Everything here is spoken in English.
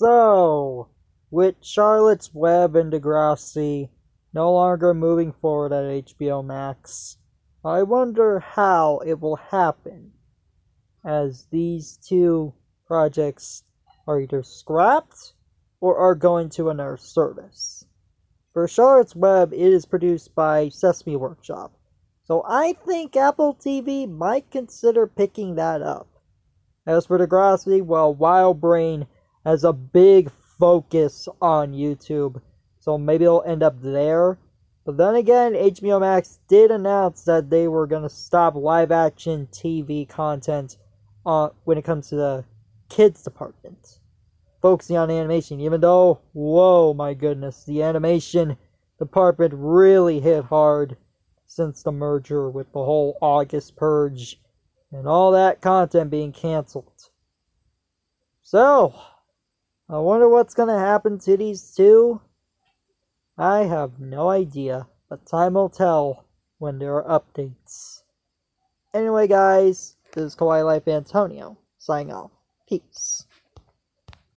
So, with Charlotte's Web and Degrassi no longer moving forward at HBO Max, I wonder how it will happen, as these two projects are either scrapped or are going to another service. For Charlotte's Web, it is produced by Sesame Workshop, so I think Apple TV might consider picking that up. As for Degrassi, well, WildBrain has a big focus on YouTube, so maybe it'll end up there. But then again, HBO Max did announce that they were going to stop live action TV content uh, when it comes to the kids department, focusing on animation, even though, whoa, my goodness, the animation department really hit hard since the merger with the whole August purge and all that content being canceled. So, I wonder what's gonna happen to these two. I have no idea, but time will tell when there are updates. Anyway, guys, this is Kawaii Life Antonio, signing off. Peace.